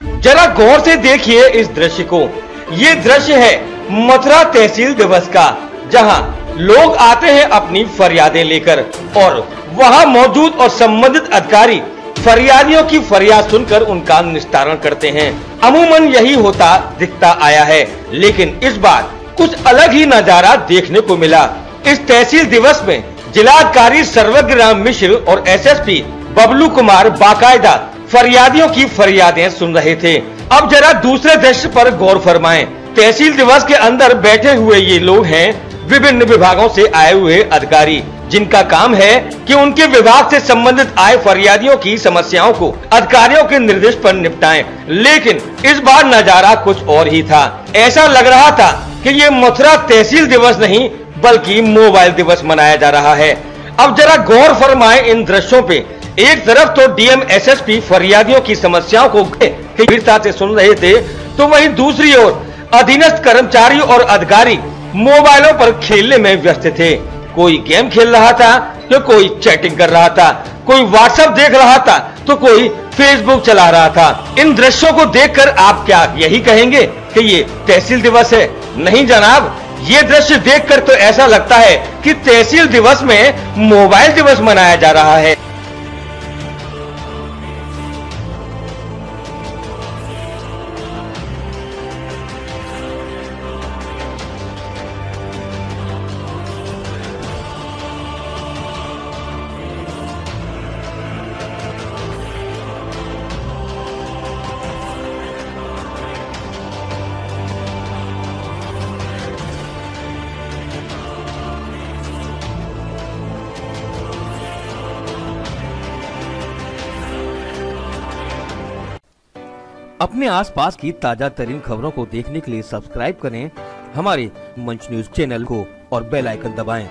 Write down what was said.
जरा गौर से देखिए इस दृश्य को। ये दृश्य है मथुरा तहसील दिवस का, जहाँ लोग आते हैं अपनी फरियादें लेकर और वहाँ मौजूद और संबंधित अधिकारी फरियादियों की फरियाद सुनकर उनका निस्तारण करते हैं। अमूमन यही होता दिखता आया है, लेकिन इस बार कुछ अलग ही नज़ारा देखने को मिला। इस तहसील दिवस में जिलाधिकारी सर्वज्ञ राम मिश्र और एसएसपी बबलू कुमार बाकायदा फरियादियों की फरियादें सुन रहे थे। अब जरा दूसरे दृश्य पर गौर फरमाएँ। तहसील दिवस के अंदर बैठे हुए ये लोग हैं, विभिन्न विभागों से आए हुए अधिकारी, जिनका काम है कि उनके विभाग से संबंधित आए फरियादियों की समस्याओं को अधिकारियों के निर्देश पर निपटाएँ। लेकिन इस बार नज़ारा कुछ और ही था। ऐसा लग रहा था कि ये मथुरा तहसील दिवस नहीं, बल्कि मोबाइल दिवस मनाया जा रहा है। अब जरा गौर फरमाए इन दृश्यों पे। एक तरफ़ तो डीएम एसएसपी फरियादियों की समस्याओं को गंभीरता से सुन रहे थे तो वहीं दूसरी ओर अधीनस्थ कर्मचारी और अधिकारी मोबाइलों पर खेलने में व्यस्त थे। कोई गेम खेल रहा था तो कोई चैटिंग कर रहा था, कोई व्हाट्सएप देख रहा था तो कोई फेसबुक चला रहा था। इन दृश्यों को देखकर आप क्या यही कहेंगे कि ये तहसील दिवस है? नहीं जनाब, ये दृश्य देखकर तो ऐसा लगता है कि तहसील दिवस में मोबाइल दिवस मनाया जा रहा है। अपने आसपास की ताज़ा तरीन खबरों को देखने के लिए सब्सक्राइब करें हमारे मंच न्यूज़ चैनल को और बेल आइकन दबाएँ।